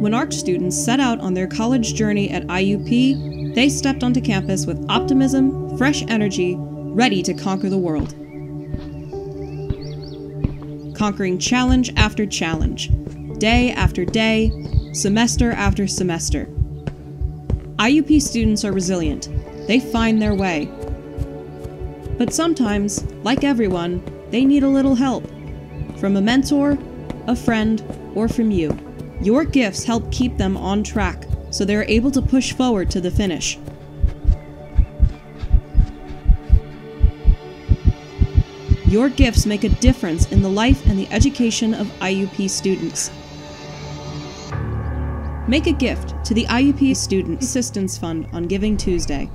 When ARC students set out on their college journey at IUP, they stepped onto campus with optimism, fresh energy, ready to conquer the world. Conquering challenge after challenge, day after day, semester after semester. IUP students are resilient. They find their way. But sometimes, like everyone, they need a little help. From a mentor, a friend, or from you. Your gifts help keep them on track so they're able to push forward to the finish. Your gifts make a difference in the life and the education of IUP students. Make a gift to the IUP Student Assistance Fund on Giving Tuesday.